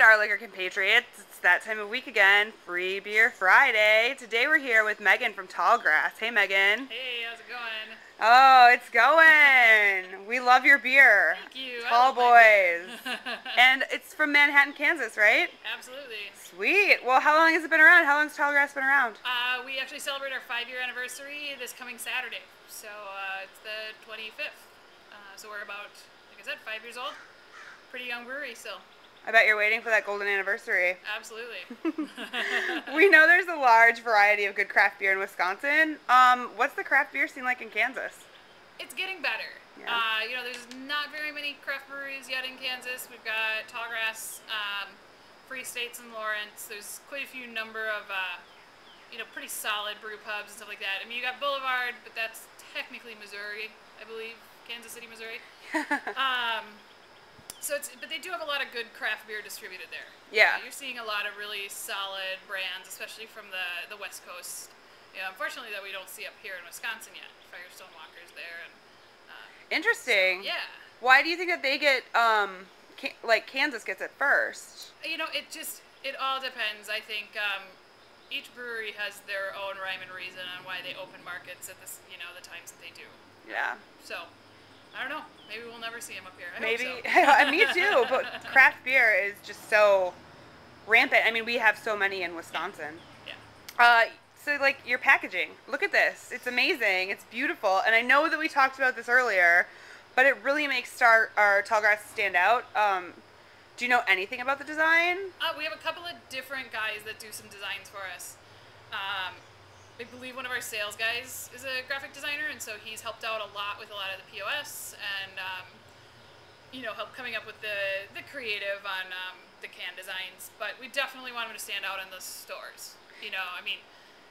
Star Liquor compatriots, it's that time of week again, Free Beer Friday. Today we're here with Megan from Tallgrass. Hey Megan. Hey, how's it going? Oh, it's going. we love your beer. Thank you. Tall Boys. and it's from Manhattan, Kansas, right? Absolutely. Sweet. Well, how long has it been around? How long long's Tallgrass been around? Uh, we actually celebrate our five-year anniversary this coming Saturday. So uh, it's the 25th. Uh, so we're about, like I said, five years old. Pretty young brewery still. I bet you're waiting for that golden anniversary. Absolutely. we know there's a large variety of good craft beer in Wisconsin. Um, what's the craft beer scene like in Kansas? It's getting better. Yeah. Uh, you know, there's not very many craft breweries yet in Kansas. We've got Tallgrass, um, Free States, and Lawrence. There's quite a few number of, uh, you know, pretty solid brew pubs and stuff like that. I mean, you got Boulevard, but that's technically Missouri, I believe, Kansas City, Missouri. um, so it's, but they do have a lot of good craft beer distributed there. Yeah. Uh, you're seeing a lot of really solid brands, especially from the the West Coast. Yeah, unfortunately, that we don't see up here in Wisconsin yet. Firestone Walker's there, and uh, Interesting. yeah. Why do you think that they get um can- like Kansas gets it first? You know, it just it all depends. I think um, each brewery has their own rhyme and reason on why they open markets at this, you know, the times that they do. Yeah. So, I don't know. Maybe we'll never see him up here. I Maybe so. me too, but craft beer is just so rampant. I mean, we have so many in Wisconsin. Yeah. Uh so like your packaging. Look at this. It's amazing. It's beautiful. And I know that we talked about this earlier, but it really makes Star our Tallgrass stand out. Um do you know anything about the design? Uh, we have a couple of different guys that do some designs for us. Um, I believe one of our sales guys is a graphic designer, and so he's helped out a lot with a lot of the POS and, um, you know, help coming up with the, the creative on um, the can designs. But we definitely want him to stand out in the stores. You know, I mean,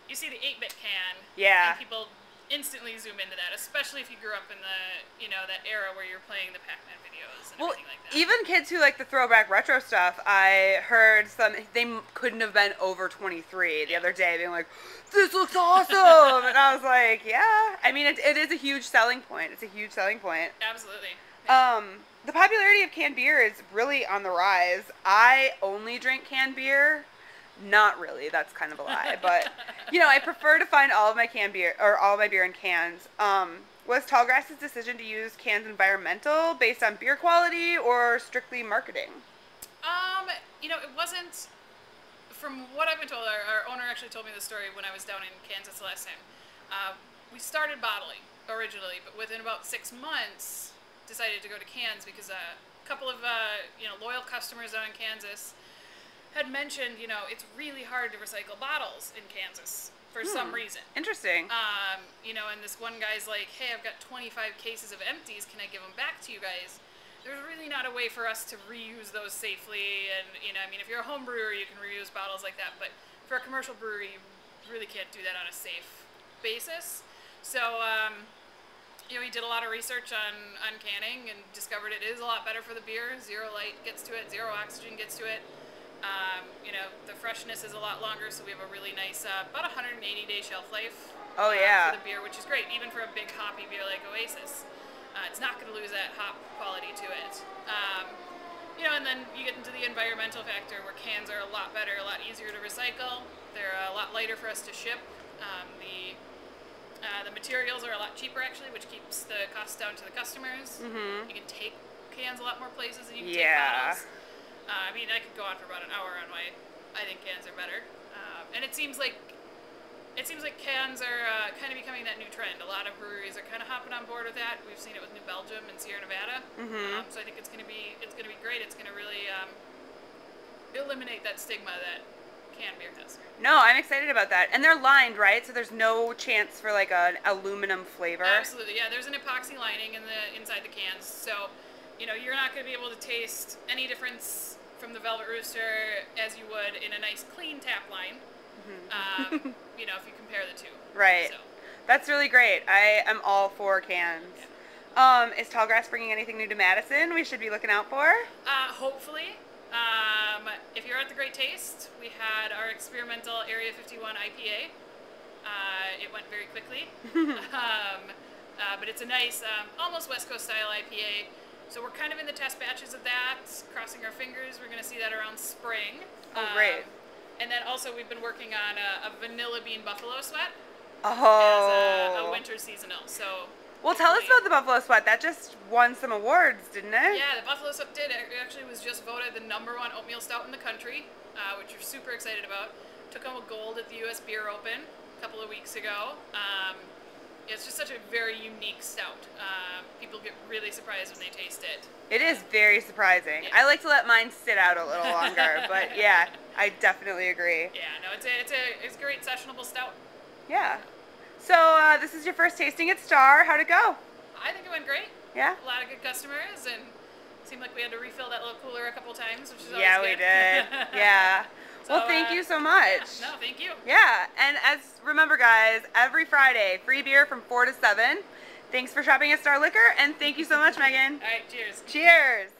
you see the 8 bit can, Yeah. people instantly zoom into that, especially if you grew up in the, you know, that era where you're playing the Pac Man videos and Well, everything like that. even kids who like the throwback retro stuff, I heard some they couldn't have been over 23 the other day being like, "This looks awesome," and I was like, "Yeah." I mean, it, it is a huge selling point. It's a huge selling point. Absolutely. Um, the popularity of canned beer is really on the rise. I only drink canned beer. Not really. That's kind of a lie, but you know, I prefer to find all of my canned beer or all my beer in cans. Um, was Tallgrass's decision to use cans environmental based on beer quality or strictly marketing? Um, you know, it wasn't. From what I've been told, our, our owner actually told me the story when I was down in Kansas last time. Uh, we started bottling originally, but within about six months, decided to go to cans because a couple of uh, you know loyal customers down in Kansas had mentioned, you know, it's really hard to recycle bottles in Kansas for some reason. Interesting. Um, you know, and this one guy's like, hey, I've got 25 cases of empties. Can I give them back to you guys? There's really not a way for us to reuse those safely. And, you know, I mean, if you're a home brewer, you can reuse bottles like that. But for a commercial brewery, you really can't do that on a safe basis. So, um, you know, he did a lot of research on, on canning and discovered it is a lot better for the beer. Zero light gets to it, zero oxygen gets to it. Um, you know, the freshness is a lot longer, so we have a really nice, uh, about 180 day shelf life. Oh, uh. For the beer, which is great, even for a big hoppy beer like Oasis. Uh, it's not going to lose that hop quality to it. Um, you know, and then you get into the environmental factor where cans are a lot better, a lot easier to recycle. They're a lot lighter for us to ship. Um, the uh, the materials are a lot cheaper actually, which keeps the cost down to the customers. Mm-hmm. You can take cans a lot more places than you can Yeah. take bottles. Uh, I mean, I could go on for about an hour on why I think cans are better. Um, and it seems like it seems like cans are uh, kind of becoming that new trend. A lot of breweries are kind of hopping on board with that. We've seen it with New Belgium and Sierra Nevada. Mm-hmm. Um, so I think it's gonna be it's gonna be great. It's gonna really um, eliminate that stigma that canned beer has. No, I'm excited about that. And they're lined, right? So there's no chance for like an aluminum flavor. Absolutely, yeah. There's an epoxy lining in the inside the cans, so you know you're not going to be able to taste any difference from the Velvet Rooster as you would in a nice clean tap line. Um, you know, if you compare the two. Right. So, That's really great. I am all for cans. Um, is Tallgrass bringing anything new to Madison we should be looking out for? uh, hopefully, um, if you're at the Great Taste, we had our experimental Area 51 IPA. Uh, it went very quickly, um, uh, but it's a nice, um, almost West Coast style IPA. So we're kind of in the test batches of that, crossing our fingers. We're going to see that around spring. Oh, great. And then also we've been working on a, a vanilla bean buffalo sweat Oh. as a, a winter seasonal. So well, tell us about the Buffalo Sweat. That just won some awards, didn't it? Yeah, the Buffalo Sweat did. It actually was just voted the number one oatmeal stout in the country, uh, which we're super excited about. Took home a gold at the U.S. Beer Open a couple of weeks ago. Um, it's just such a very unique stout. People get really surprised when they taste it. It is very surprising. Yeah. I like to let mine sit out a little longer, but yeah, I definitely agree. Yeah, no, it's a it's a it's a great sessionable stout. Yeah. So uh, this is your first tasting at Star. How'd it go? I think it went great. Yeah. A lot of good customers, and seemed like we had to refill that little cooler a couple times, which is always Yeah, we good. did. Yeah. well, thank uh, you so much. Yeah, no, thank you. Yeah, and as remember, guys, every Friday, free beer from four to seven. Thanks for shopping at Star Liquor, and thank you so much, Megan. All right, cheers. Cheers.